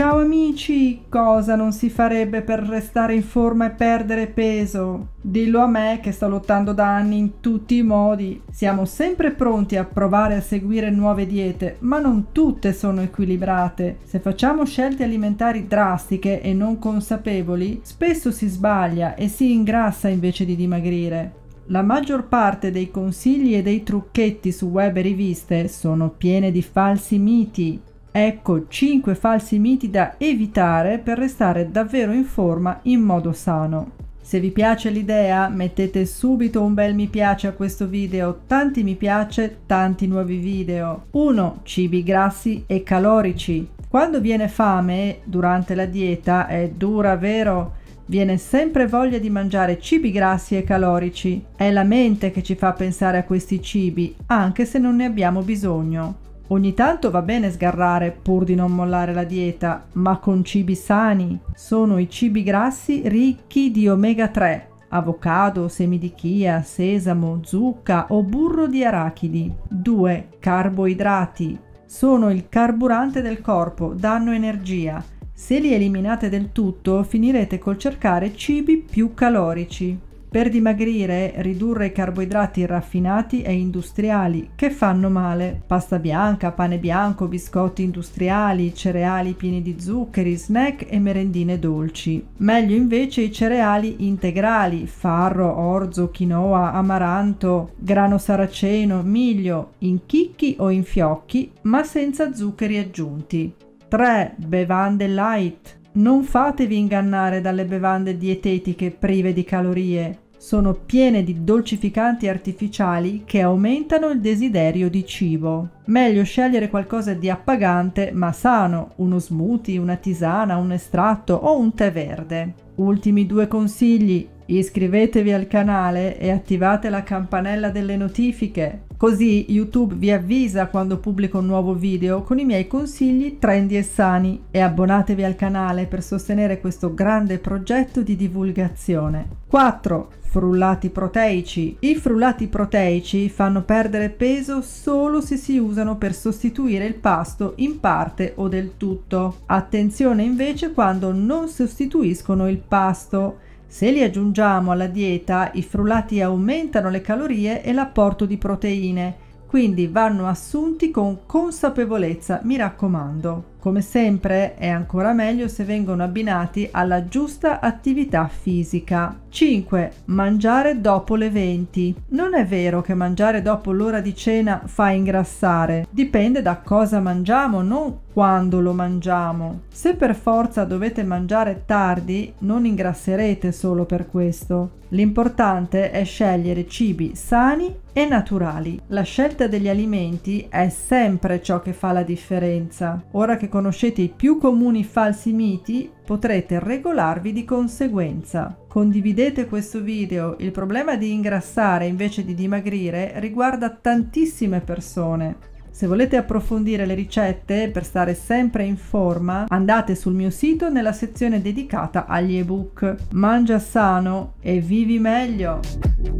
Ciao amici, cosa non si farebbe per restare in forma e perdere peso? Dillo a me che sto lottando da anni in tutti i modi. Siamo sempre pronti a provare a seguire nuove diete, ma non tutte sono equilibrate. Se facciamo scelte alimentari drastiche e non consapevoli, spesso si sbaglia e si ingrassa invece di dimagrire. La maggior parte dei consigli e dei trucchetti su web e riviste sono piene di falsi miti, Ecco 5 falsi miti da evitare per restare davvero in forma in modo sano. Se vi piace l'idea mettete subito un bel mi piace a questo video, tanti mi piace, tanti nuovi video. 1. Cibi grassi e calorici. Quando viene fame durante la dieta è dura, vero? Viene sempre voglia di mangiare cibi grassi e calorici. È la mente che ci fa pensare a questi cibi, anche se non ne abbiamo bisogno. Ogni tanto va bene sgarrare pur di non mollare la dieta, ma con cibi sani. Sono i cibi grassi ricchi di omega 3, avocado, semi di chia, sesamo, zucca o burro di arachidi. 2. Carboidrati. Sono il carburante del corpo, danno energia. Se li eliminate del tutto, finirete col cercare cibi più calorici. Per dimagrire, ridurre i carboidrati raffinati e industriali che fanno male. Pasta bianca, pane bianco, biscotti industriali, cereali pieni di zuccheri, snack e merendine dolci. Meglio invece i cereali integrali, farro, orzo, quinoa, amaranto, grano saraceno, miglio, in chicchi o in fiocchi, ma senza zuccheri aggiunti. 3. Bevande light. Non fatevi ingannare dalle bevande dietetiche prive di calorie. Sono piene di dolcificanti artificiali che aumentano il desiderio di cibo. Meglio scegliere qualcosa di appagante ma sano, uno smoothie, una tisana, un estratto o un tè verde. Ultimi due consigli. Iscrivetevi al canale e attivate la campanella delle notifiche. Così YouTube vi avvisa quando pubblico un nuovo video con i miei consigli trendy e sani e abbonatevi al canale per sostenere questo grande progetto di divulgazione. 4. Frullati proteici. I frullati proteici fanno perdere peso solo se si usano per sostituire il pasto in parte o del tutto. Attenzione invece quando non sostituiscono il pasto se li aggiungiamo alla dieta, i frullati aumentano le calorie e l'apporto di proteine, quindi vanno assunti con consapevolezza, mi raccomando. Come sempre è ancora meglio se vengono abbinati alla giusta attività fisica. 5. Mangiare dopo le 20. Non è vero che mangiare dopo l'ora di cena fa ingrassare, dipende da cosa mangiamo, non quando lo mangiamo. Se per forza dovete mangiare tardi, non ingrasserete solo per questo. L'importante è scegliere cibi sani e naturali. La scelta degli alimenti è sempre ciò che fa la differenza. Ora che conoscete i più comuni falsi miti, potrete regolarvi di conseguenza. Condividete questo video, il problema di ingrassare invece di dimagrire riguarda tantissime persone. Se volete approfondire le ricette per stare sempre in forma, andate sul mio sito nella sezione dedicata agli ebook. Mangia sano e vivi meglio!